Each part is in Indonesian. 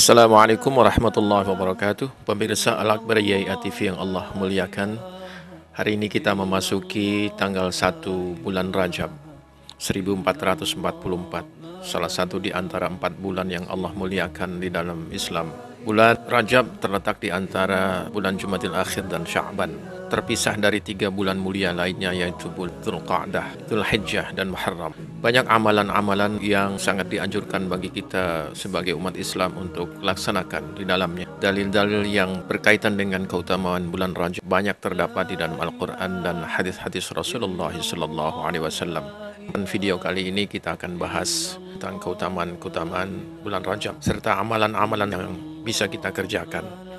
Assalamualaikum warahmatullahi wabarakatuh. Pemirsa Al-Akbar Yai TV yang Allah muliakan Hari ini kita memasuki tanggal 1 bulan Rajab 1444 Salah satu di antara empat bulan yang Allah muliakan di dalam Islam. Bulan Rajab terletak di antara bulan Jumatil Akhir dan Sya'ban terpisah dari tiga bulan mulia lainnya yaitu bulan Dzulqa'dah, Dzulhijjah dan Muharram. Banyak amalan-amalan yang sangat dianjurkan bagi kita sebagai umat Islam untuk laksanakan di dalamnya. Dalil-dalil yang berkaitan dengan keutamaan bulan Rajab banyak terdapat di dalam Al-Qur'an dan hadis-hadis Rasulullah sallallahu alaihi wasallam. Dan video kali ini kita akan bahas tentang keutamaan-keutamaan bulan Rajab serta amalan-amalan yang bisa kita kerjakan.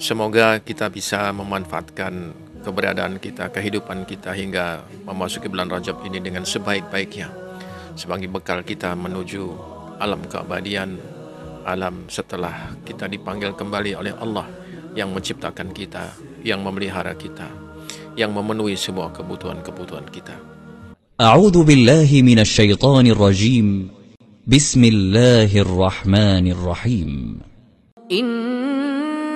Semoga kita bisa memanfaatkan keberadaan kita, kehidupan kita hingga memasuki bulan Rajab ini dengan sebaik-baiknya sebagai bekal kita menuju alam keabadian, alam setelah kita dipanggil kembali oleh Allah yang menciptakan kita, yang memelihara kita, yang memenuhi semua kebutuhan-kebutuhan kita. A'udzu billahi minasyaitonir rajim. Bismillahirrahmanirrahim. Inna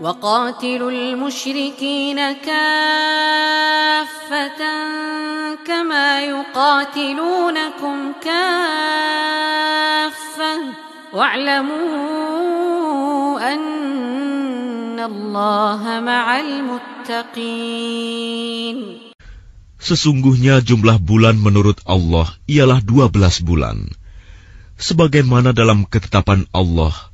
وقاتلوا المشركين كافة كما يقاتلونكم كافة واعلموا أن الله مع المتقين Sesungguhnya jumlah bulan menurut Allah ialah dua belas bulan. Sebagaimana dalam ketetapan Allah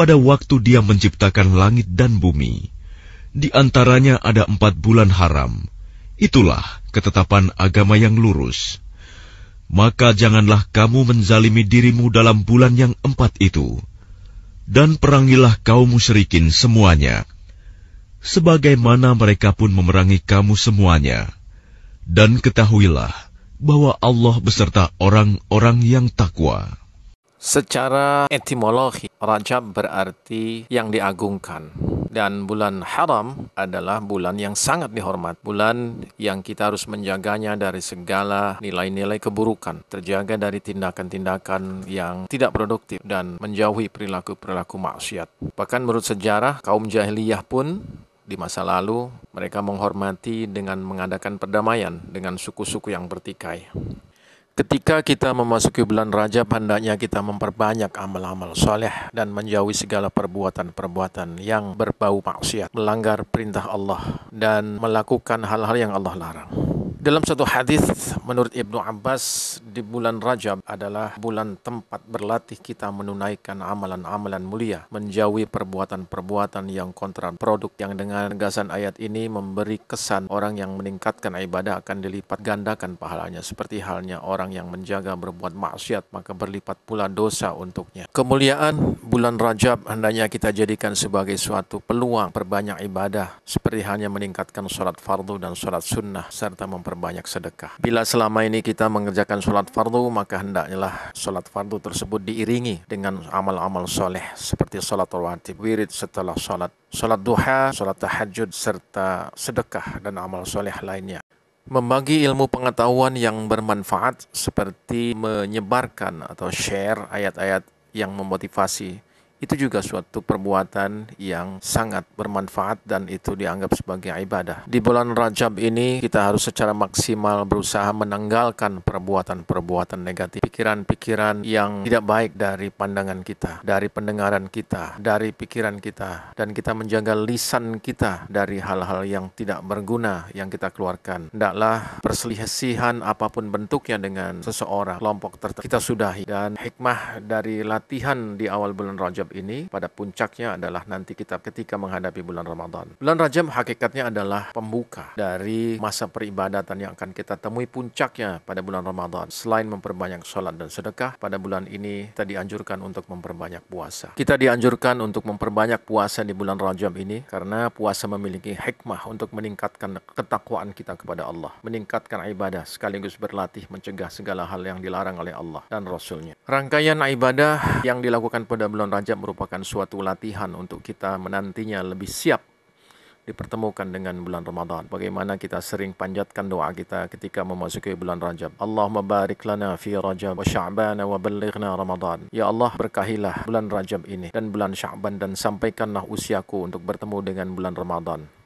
pada waktu dia menciptakan langit dan bumi. Di antaranya ada empat bulan haram. Itulah ketetapan agama yang lurus. Maka janganlah kamu menzalimi dirimu dalam bulan yang empat itu. Dan perangilah kaum musyrikin semuanya. Sebagaimana mereka pun memerangi kamu semuanya. Dan ketahuilah bahwa Allah beserta orang-orang yang takwa. Secara etimologi, Rajab berarti yang diagungkan. Dan bulan haram adalah bulan yang sangat dihormat. Bulan yang kita harus menjaganya dari segala nilai-nilai keburukan. Terjaga dari tindakan-tindakan yang tidak produktif dan menjauhi perilaku-perilaku maksiat. Bahkan menurut sejarah, kaum jahiliyah pun di masa lalu mereka menghormati dengan mengadakan perdamaian dengan suku-suku yang bertikai. Ketika kita memasuki bulan Rajab, hendaknya kita memperbanyak amal-amal soleh dan menjauhi segala perbuatan-perbuatan yang berbau maksiat, melanggar perintah Allah, dan melakukan hal-hal yang Allah larang. Dalam satu hadis menurut Ibnu Abbas di bulan Rajab adalah bulan tempat berlatih kita menunaikan amalan-amalan mulia, menjauhi perbuatan-perbuatan yang kontra produk yang dengan gasan ayat ini memberi kesan orang yang meningkatkan ibadah akan dilipat gandakan pahalanya seperti halnya orang yang menjaga berbuat maksiat maka berlipat pula dosa untuknya. Kemuliaan bulan Rajab hendaknya kita jadikan sebagai suatu peluang perbanyak ibadah seperti halnya meningkatkan sholat fardu dan sholat sunnah serta memperbanyak sedekah. Bila selama ini kita mengerjakan sholat fardu, maka hendaklah sholat fardu tersebut diiringi dengan amal-amal soleh seperti sholat rawatib, wirid setelah sholat, sholat duha, sholat tahajud, serta sedekah dan amal soleh lainnya. Membagi ilmu pengetahuan yang bermanfaat seperti menyebarkan atau share ayat-ayat yang memotivasi itu juga suatu perbuatan yang sangat bermanfaat dan itu dianggap sebagai ibadah. Di bulan Rajab ini kita harus secara maksimal berusaha menanggalkan perbuatan-perbuatan negatif, pikiran-pikiran yang tidak baik dari pandangan kita, dari pendengaran kita, dari pikiran kita, dan kita menjaga lisan kita dari hal-hal yang tidak berguna yang kita keluarkan. Tidaklah perselisihan apa pun bentuknya dengan seseorang, kelompok tertentu kita sudahi dan hikmah dari latihan di awal bulan Rajab Ini pada puncaknya adalah nanti kita ketika menghadapi bulan Ramadan. Bulan Rajab hakikatnya adalah pembuka dari masa peribadatan yang akan kita temui puncaknya pada bulan Ramadan. Selain memperbanyak sholat dan sedekah, pada bulan ini kita dianjurkan untuk memperbanyak puasa. Kita dianjurkan untuk memperbanyak puasa di bulan Rajab ini karena puasa memiliki hikmah untuk meningkatkan ketakwaan kita kepada Allah, meningkatkan ibadah sekaligus berlatih mencegah segala hal yang dilarang oleh Allah dan Rasulnya. Rangkaian ibadah yang dilakukan pada bulan Rajab merupakan suatu latihan untuk kita menantinya lebih siap dipertemukan dengan bulan Ramadan. Bagaimana kita sering panjatkan doa kita ketika memasuki bulan Rajab. Allahumma barik lana fi Rajab wa Sya'ban wa ballighna Ramadan. Ya Allah berkahilah bulan Rajab ini dan bulan Sya'ban dan sampaikanlah usiaku untuk bertemu dengan bulan Ramadan.